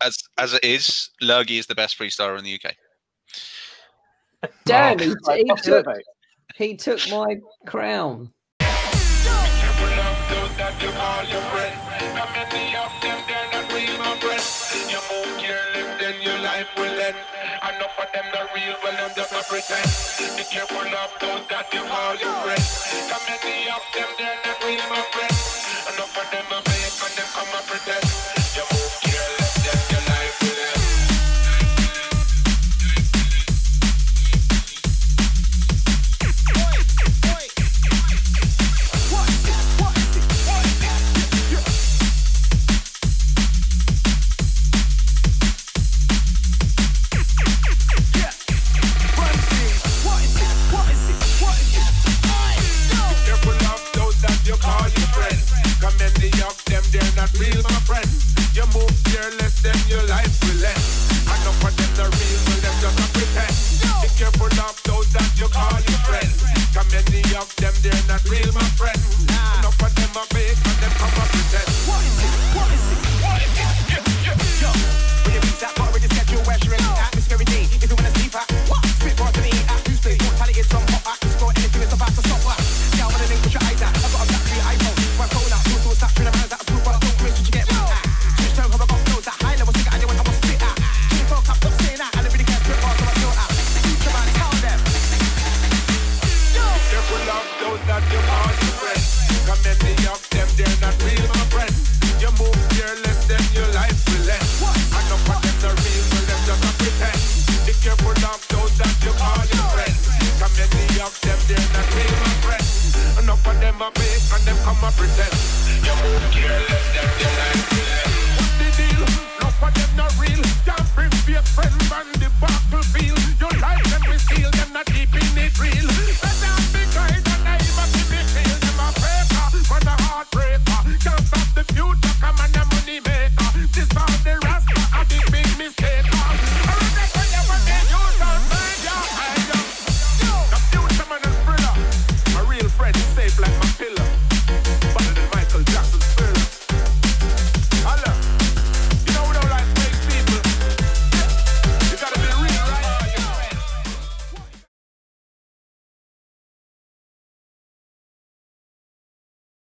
as as it is, Lurgy is the best freestyler in the UK. Damn, he, he took he took my crown. Them not real, well, them just a pretend. Be careful of those that you call your friends. How many of them, they're not real, that you call your friend, 'cause many of them they're not real, my friend. You move careless, then your life will end. And none of them are real, 'cause they just pretend. Be careful of those that you call your friend, 'cause many of them they're not real, my friend. Of them are fake and come and pretend. You move careless, then your life will end. What's the deal? Enough of them not real.